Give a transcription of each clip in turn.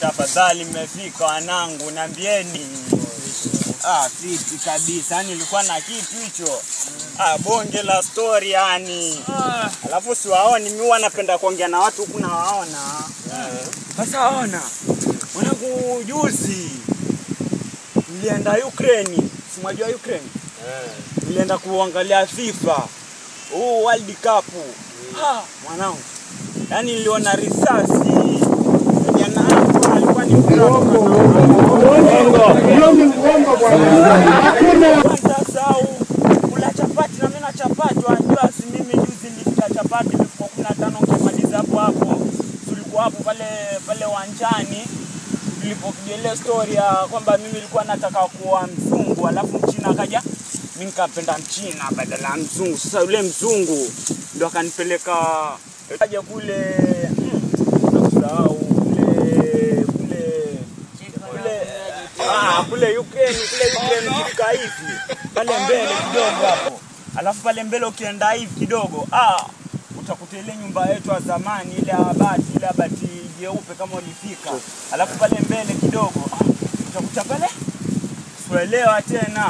Tafadhali mmefika wanangu, nambieni. Ah, fiti kabisa. Yani nilikuwa na kitu hicho. Ah, bonge la story yani. Ah. Alafu siwaoni, mimi huwa napenda kuongea na watu huku nawaona. Sasa yeah. waona. Mwanangu juzi nilienda Ukraine. simwajua mwajua Ukraine? Nilienda kuangalia FIFA. Huu World Cup. Ah, mwanangu. yani niliona risasi. Kula chapati na mimi na chapati, wajua si mimi juzi nilipika chapati elfu kumi na tano ukimaliza hapo hapo, tulikuwa hapo pale pale uwanjani nilipopiga ile story ya kwamba mimi nilikuwa nataka kuwa mzungu, alafu mchina akaja, mimi nikapenda mchina badala ya mzungu. Sasa yule mzungu ndo akanipeleka aje kule mm, nakusahau kule kule kule ah, kule Ukraine kule Ukraine ukifika hivi pale mbele kidogo hapo, alafu pale mbele ukienda hivi kidogo ah, utakuta ile nyumba yetu ya zamani ile abati bati ile abati jeupe kama ulifika, alafu pale mbele kidogo ah, utakuta pale suelewa tena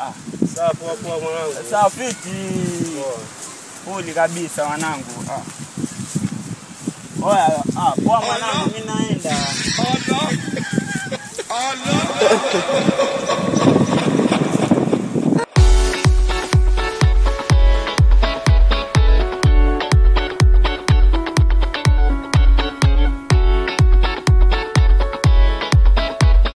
ah, Sawa poa poa mwanangu. sawa fiti puli kabisa mwanangu. ah. Oya, ah, poa mwanangu, mimi naenda. Okay.